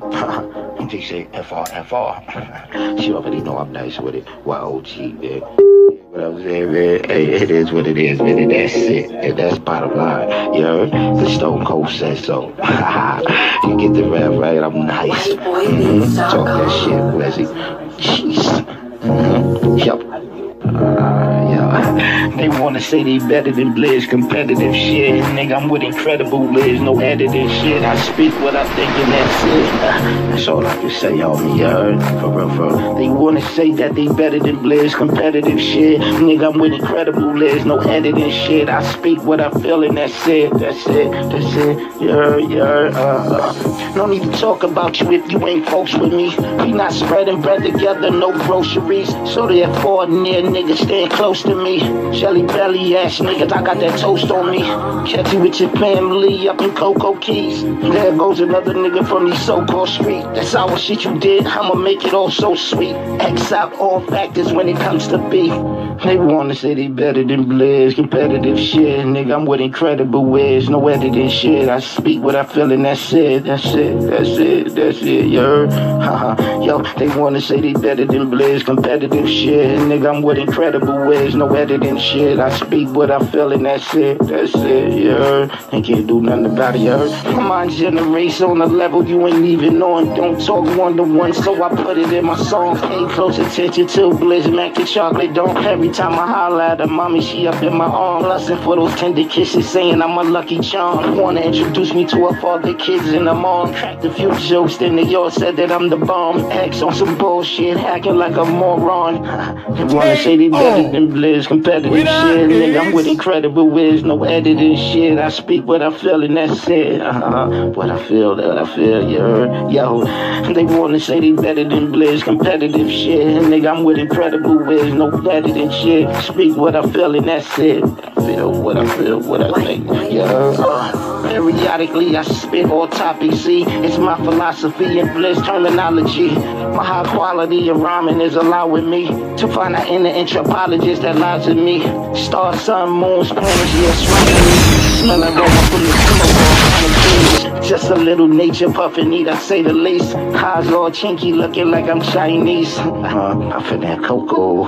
She say FR, FR. she already know I'm nice with it. YOG, man? What I'm saying, man, hey, it is what it is, man, and that's it. And that's bottom line. You heard? The Stone Cold says so. you get the rap right, I'm nice. Mm-hmm. Talk that shit, Leslie. Jeez. Mm-hmm. Yep. Uh, yeah. They wanna say they better than Blizz, competitive shit. Nigga, I'm with incredible Liz, no editing shit. I speak what I think and that's it. That's all I can say, homie, you heard? For real, for real. They wanna say that they better than Blizz, competitive shit. Nigga, I'm with incredible Liz, no editing shit. I speak what I feel and that's it, that's it, that's it. You heard, you heard? Uh, uh. No need to talk about you if you ain't folks with me. We not spreading bread together, no groceries. So therefore, near niggas stand close to me. Shelly belly ass niggas, I got that toast on me. Catch you with your family up in Cocoa Keys. There goes another nigga from these so-called street. That's our shit you did, I'ma make it all so sweet. X out all factors when it comes to beef. They wanna say they better than Blizz, competitive shit. Nigga, I'm with incredible wiz, no editing shit. I speak what I feel and that's it, that's it, that's it, that's it, you heard? Haha, yo, they wanna say they better than Blizz, competitive shit. Nigga, I'm with incredible wiz, no editing shit. I speak what I feel and that's it, that's it, you heard? They can't do nothing about it, you heard? My generates on a level you ain't even on. Don't talk one to one, so I put it in my song. Pay close attention to Blizz, Mac the chocolate don't Every time I holler at her, mommy, she up in my arm, lusting for those tender kisses, saying I'm a lucky charm. Wanna introduce me to her father, kids in the mom. Cracked a few jokes, then they all said that I'm the bomb. X on some bullshit, hacking like a moron. they wanna say they better than Blizz, competitive shit. Nigga, I'm with incredible wiz, no editing shit. I speak what I feel and that's it. Uh-huh. What I feel, that I feel, you heard? Yo, they wanna say they better than Blizz, competitive shit. Nigga, I'm with incredible wiz, no editing shit. Speak what I feel and that's it. I feel what I feel, what I think. Yeah. Uh, periodically I spit all topics. See, it's my philosophy and bliss terminology. My high quality of rhyming is allowing me to find out inner anthropologist that lies in me. Star, sun, moons, planets, the smoke. Just a little nature puffing need, I say the least. Eyes all chinky, looking like I'm Chinese. Uh, puffing that cocoa.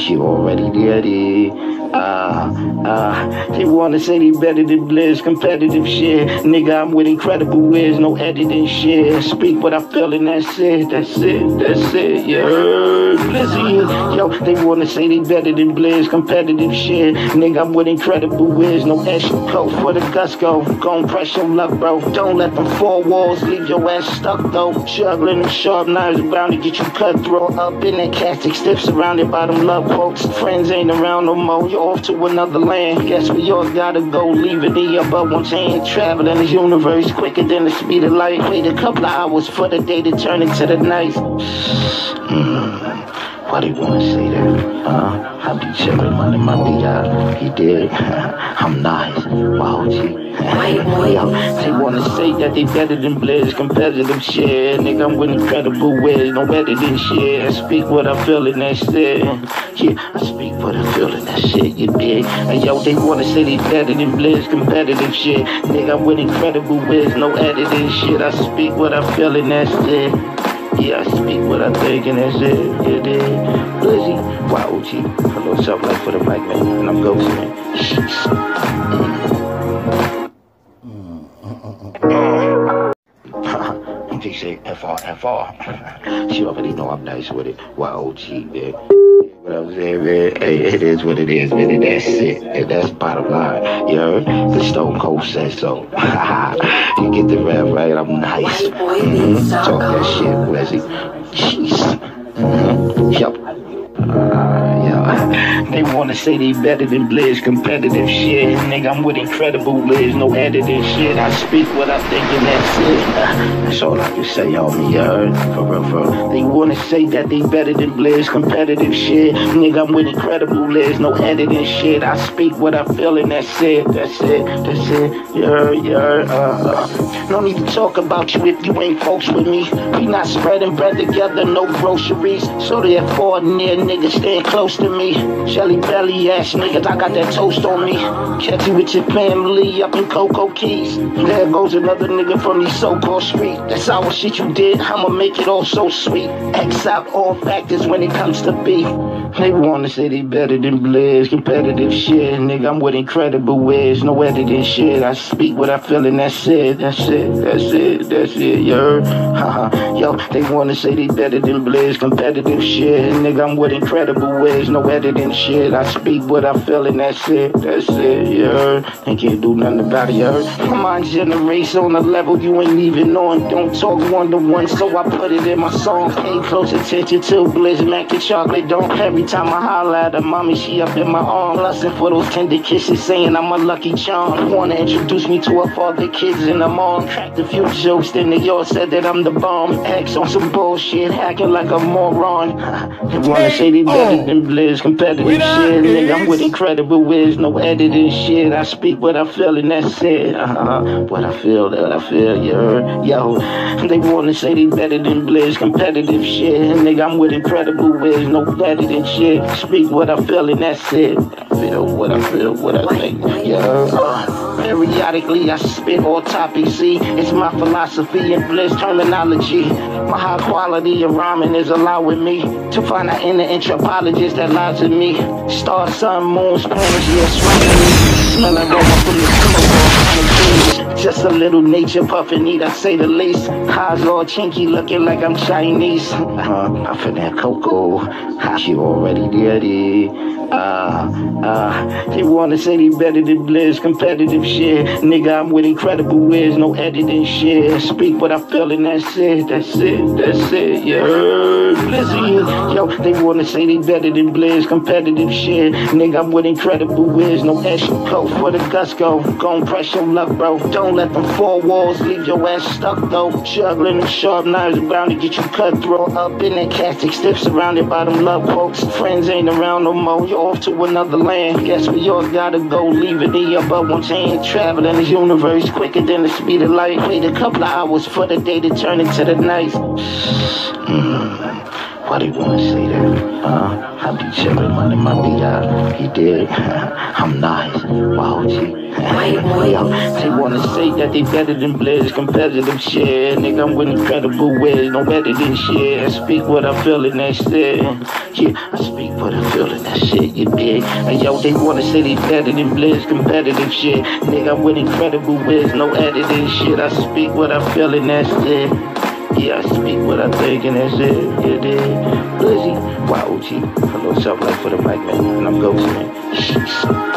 She already it. Uh, uh, they wanna say they better than Blizz, competitive shit. Nigga, I'm with incredible wiz, no editing shit. Speak what I feel and that's it, that's it, that's it, yeah. Blizzy, yo, they wanna say they better than Blizz, competitive shit. Nigga, I'm with incredible wiz, no extra coat for the gusto. Gon' press your luck, bro. Don't let them four walls leave your ass stuck, though. Juggling them sharp knives bound to get you cut through. Up in that castic, stiff surrounded by them love quotes. Friends ain't around no more. You're off to another land. Guess we all gotta go, leave it your butt one hand. Traveling the universe quicker than the speed of light. Wait a couple of hours for the day to turn into the night. Mm. Why do you wanna say that? Uh, I be chillin' money, my BI. He did. I'm nice. Wow, G. Yo, they wanna say that they better than Blizz, competitive shit. Nigga, I'm with incredible wiz, no better than shit. I speak what I feel and that's it. Yeah, I speak what I feel and that shit, you dig? And yo, they wanna say they better than Blizz, competitive shit. Nigga, I'm with incredible wiz, no editing shit. I speak what I feel and that's it. Yeah, I speak what I think and that's it. You dig? Blizzy, YOG. Hello, something like for the mic, man. And I'm Ghost, man. Jeez. They say FR, FR. she already know I'm nice with it. YOG, man. What I'm saying, man, hey, it is what it is, man, and that's it. And that's bottom line. You heard? The Stone Cold said so. you get the rap right, I'm nice. Mm-hmm. Talk that shit, Leslie. Jeez. Mm-hmm. Yep. Uh, yeah. They wanna say they better than Blizz, competitive shit. Nigga, I'm with incredible Liz, no editing shit. I speak what I think and that's it. That's all I can say, homie, you heard? For real, for real. They wanna say that they better than Blizz, competitive shit. Nigga, I'm with incredible Liz, no editing shit. I speak what I feel and that's it, that's it, that's it. You heard, you heard? Uh, uh. No need to talk about you if you ain't folks with me. We not spreading bread together, no groceries. So therefore, near niggas stand close to me. Shelly belly ass niggas. I got that toast on me. Catch you with your family up in Cocoa Keys. There goes another nigga from these so-called streets. That's our shit you did. I'ma make it all so sweet. X out all factors when it comes to beef. They wanna say they better than Blizz, competitive shit. Nigga, I'm with incredible wiz, no editing shit. I speak what I feel and that's it, that's it, that's it, that's it, you heard? Haha, yo, they wanna say they better than Blizz, competitive shit. Nigga, I'm with incredible wiz, no editing shit. I speak what I feel and that's it, that's it, you heard? They can't do nothing about it, you heard? Come on, generation on a level you ain't even on. Don't talk one to one, so I put it in my song. Pay close attention to Blizz, Mac and Chocolate, don't every time I holler at her, mommy, she up in my arm. Lusting for those tender kisses, saying I'm a lucky charm. Wanna introduce me to her father, kids, and her mom. Cracked a few jokes, then they all said that I'm the bomb. X on some bullshit, hacking like a moron. they wanna say they better than Blizz, competitive shit. Nigga, I'm with incredible wiz, no editing shit. I speak what I feel, and that's it. Uh-huh. What I feel, that I feel, you heard? Yo, they wanna say they better than Blizz, competitive shit. Nigga, I'm with incredible wiz, no editing shit. Speak what I feel and that's it. I feel what I feel, what I think. Yeah. Periodically I spit all topics. See, it's my philosophy and Blizz terminology. My high quality of rhyming is allowing me to find out inner anthropologist that lies in me. Star, sun, moons, planets, surrounding me. Smelling aroma from the. Just a little nature puffin' need, I say the least. Eyes all chinky, looking like I'm Chinese. Uh, puffin' that cocoa, how you already did it. Uh, uh, they wanna say they better than Blizz, competitive shit. Nigga, I'm with incredible wiz, no editing shit. Speak what I feel and that's it, that's it, that's it, yeah. Blizzy, yo, they wanna say they better than Blizz, competitive shit. Nigga, I'm with incredible wiz, no extra coat for the gusto. Gon' press your luck, bro. Don't let them four walls leave your ass stuck, though. Juggling the sharp knives around to get you cutthroat. Up in that castic stiff, surrounded by them love quotes. Friends ain't around no more, off to another land. Guess we all gotta go, leave it butt one chain. Traveling the universe quicker than the speed of light. Wait a couple of hours for the day to turn into the night. Mm. Why do you wanna say that? Uh, I be chillin' money my BI. He did. I'm nice. Wow, G. They wanna say that they better than Blizz, competitive shit. Nigga, I'm with incredible wiz, no better than shit. I speak what I feel and that's it. Yeah, I speak what I feel and that's it, you dig? And yo, they wanna say they better than Blizz, competitive shit. Nigga, I'm with incredible wiz, no editing shit. I speak what I feel and that's it. Yeah, I speak what I think and that's it. You dig? Blizzy, YOG. Hello, self life for the mic man, and I'm ghosting.